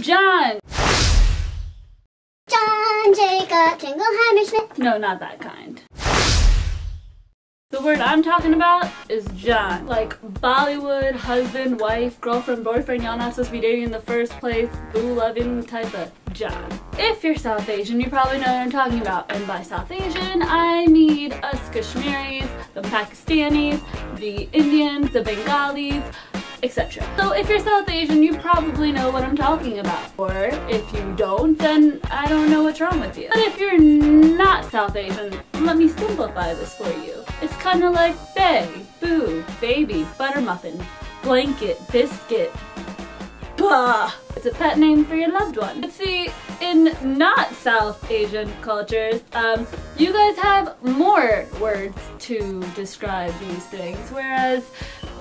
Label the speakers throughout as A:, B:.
A: John!
B: John Jacob Jingleheimer Schmidt.
A: No, not that kind. The word I'm talking about is jaan. Like Bollywood, husband, wife, girlfriend, boyfriend, y'all not supposed to be dating in the first place, boo loving type of jaan. If you're South Asian, you probably know what I'm talking about. And by South Asian, I mean us Kashmiris, the Pakistanis, the Indians, the Bengalis, etc. So if you're South Asian, you probably know what I'm talking about. Or if you don't, then I don't know what's wrong with you. But if you're not South Asian, let me simplify this for you. It's kind of like bae, boo, baby, butter muffin, blanket, biscuit, bah. It's a pet name for your loved one. But see, in not South Asian cultures, um, you guys have more words to describe these things, whereas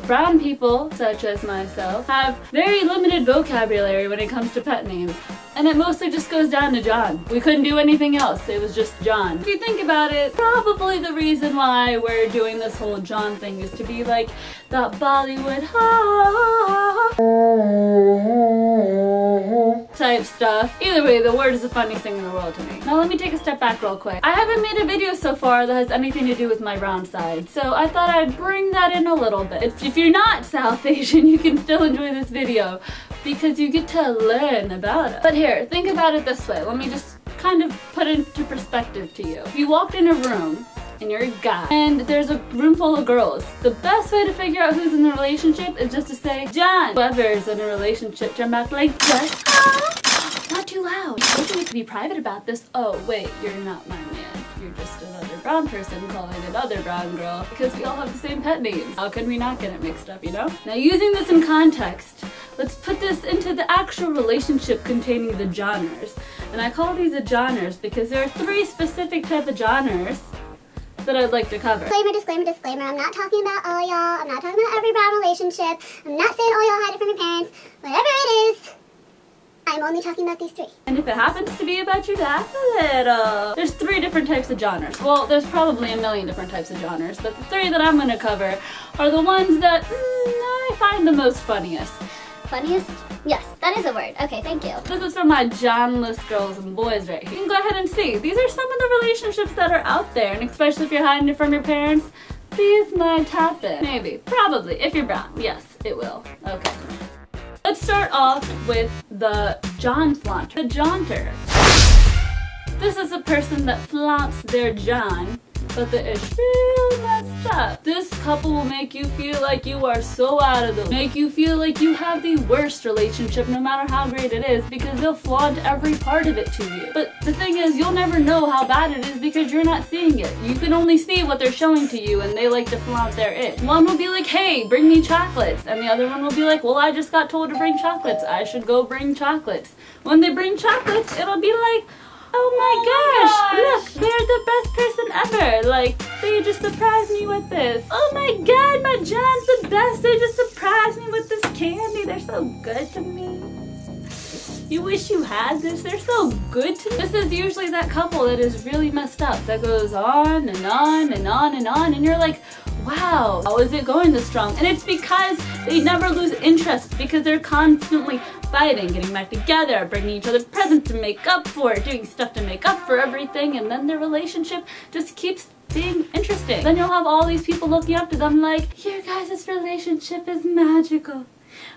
A: brown people, such as myself, have very limited vocabulary when it comes to pet names. And it mostly just goes down to jaan. We couldn't do anything else, it was just jaan. If you think about it, probably the reason why we're doing this whole jaan thing is to be like that Bollywood ha type stuff. Either way, the word is the funniest thing in the world to me. Now let me take a step back real quick. I haven't made a video so far that has anything to do with my brown side, so I thought I'd bring that in a little bit. If, you're not South Asian, you can still enjoy this video because you get to learn about it. But here, think about it this way. Let me just kind of put it into perspective to you. If you walked in a room and you're a guy and there's a room full of girls, the best way to figure out who's in a relationship is just to say, jaan, whoever's in a relationship, turn back like this. Not too loud. I think we could be private about this. Oh, wait, you're not my man. You're just another brown person calling another brown girl because we all have the same pet names. How can we not get it mixed up, you know? Now, using this in context, let's put this into the actual relationship containing the genres. And I call these a genres because there are three specific type of genres that I'd like to cover.
B: Disclaimer, disclaimer, disclaimer. I'm not talking about all y'all. I'm not talking about every brown relationship. I'm not saying all y'all hide it from your parents. Whatever it is, I'm only talking about these three.
A: And if it happens to be about your dad, a little. There's three different types of genres. Well, there's probably a million different types of genres, but the three that I'm going to cover are the ones that mm, I find the most funniest.
B: Funniest? Yes, that is a word. Okay, thank you.
A: This is from my jaanless girls and boys right here. You can go ahead and see. These are some of the relationships that are out there, and especially if you're hiding it from your parents, these might happen. Maybe. Probably. If you're brown. Yes, it will. Okay. Let's start off with the jaan flaunter. The jaunter. This is a person that flaunts their jaan but the ish real messed up. This couple will make you feel like you are so out of the make you feel like you have the worst relationship no matter how great it is because they'll flaunt every part of it to you. But the thing is, you'll never know how bad it is because you're not seeing it. You can only see what they're showing to you and they like to flaunt their it. One will be like, hey, bring me chocolates. And the other one will be like, well, I just got told to bring chocolates. I should go bring chocolates. When they bring chocolates, it'll be like, Oh my, oh gosh, gosh, look, they're the best person ever. Like, they just surprised me with this. Oh my god, my jaan's the best. They just surprised me with this candy. They're so good to me. You wish you had this. They're so good to me. This is usually that couple that is really messed up. That goes on and on and on and on. And you're like, wow, how is it going this strong? And it's because they never lose interest because they're constantly fighting, getting back together, bringing each other presents to make up for doing stuff to make up for everything, and then their relationship just keeps being interesting. Then you'll have all these people looking up to them like, your guys' this relationship is magical.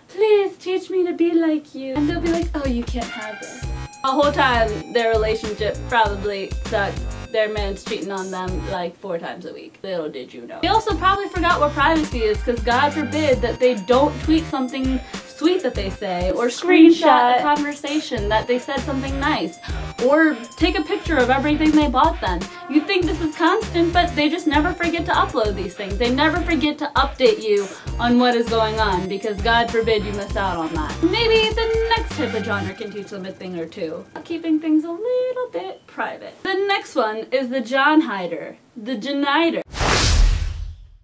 A: Please teach me to be like you. And they'll be like, oh, you can't have this. The whole time, their relationship probably sucks their man's cheating on them like four times a week. Little did you know. They also probably forgot what privacy is because God forbid that they don't tweet something sweet that they say or screenshot a conversation that they said something nice or take a picture of everything they bought then. You think this is constant, but they just never forget to upload these things. They never forget to update you on what is going on because God forbid you miss out on that. Maybe the next type of genre can teach them a thing or two, keeping things a little bit private. The next one is the Jaan Hider, the Janider.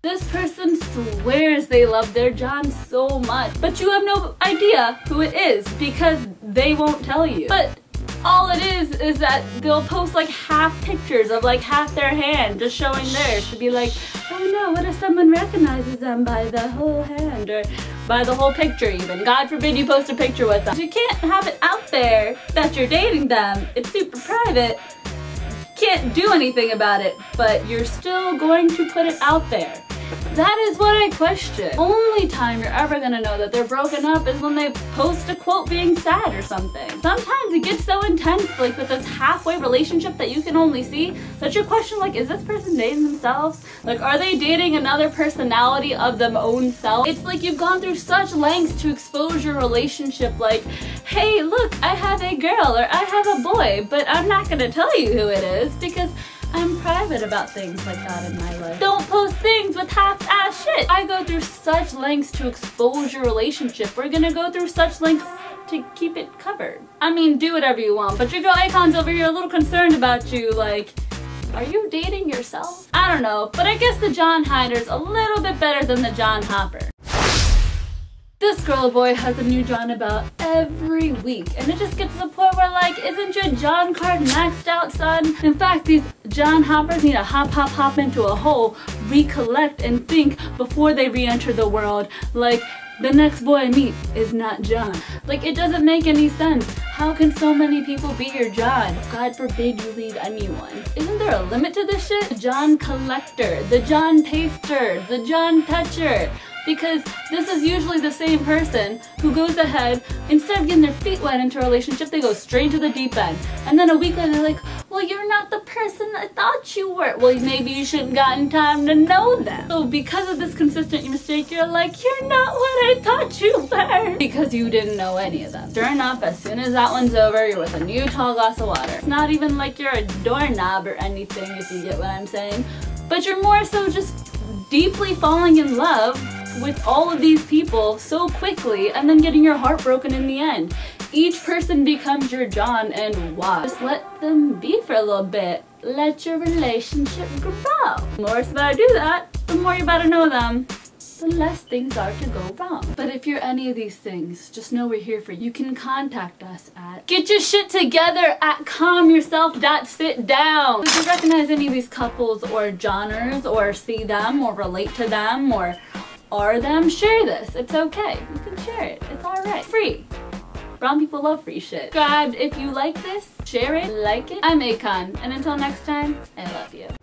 A: This person swears they love their jaan so much, but you have no idea who it is because they won't tell you. But all it is is that they'll post like half pictures of like half their hand just showing theirs to be like, oh no, what if someone recognizes them by the whole hand? Or by the whole picture even. God forbid you post a picture with them. You can't have it out there that you're dating them. It's super private. Can't do anything about it, but you're still going to put it out there. That is what I question. Only time you're ever gonna know that they're broken up is when they post a quote being sad or something. Sometimes it gets so intense, like with this halfway relationship that you can only see, that you question like, is this person dating themselves? Like, are they dating another personality of them own self? It's like you've gone through such lengths to expose your relationship like, hey, look, I have a girl or I have a boy, but I'm not gonna tell you who it is because I'm private about things like that in my life. Don't post things with half-ass shit. I go through such lengths to expose your relationship. We're gonna go through such lengths to keep it covered. I mean, do whatever you want, but your girl Ayeekhan's over here a little concerned about you, like, are you dating yourself? I don't know, but I guess the Jaan Hider's a little bit better than the Jaan Hopper. This girl boy has a new jaan about every week, and it just gets to the point where like, isn't your jaan card maxed out, son? In fact, these Jaan Hoppers need to hop, hop, hop into a hole, recollect, and think before they re-enter the world. Like, the next boy I meet is not jaan. Like, it doesn't make any sense. How can so many people be your jaan? God forbid you leave anyone. Isn't there a limit to this shit? Jaan Collector, the Jaan Taster, the Jaan Toucher because this is usually the same person who goes ahead, instead of getting their feet wet into a relationship, they go straight to the deep end. And then a week later, they're like, well, you're not the person I thought you were. Well, maybe you shouldn't gotten time to know them. So because of this consistent mistake, you're like, you're not what I thought you were. Because you didn't know any of them. Sure enough, as soon as that one's over, you're with a new tall glass of water. It's not even like you're a doorknob or anything, if you get what I'm saying. But you're more so just deeply falling in love with all of these people so quickly and then getting your heart broken in the end. Each person becomes your jaan and wow. Just let them be for a little bit. Let your relationship grow. The more it's about to do that, the more you better know them the less things are to go wrong. But if you're any of these things, just know we're here for you. You can contact us at get your shit together at calmyourself.sitdown. If you recognize any of these couples or genres or see them or relate to them or are them, share this. It's okay. You can share it. It's alright. Free. Brown people love free shit. Subscribe if you like this, share it, like it. I'm Ayeekhan, and until next time, I love you.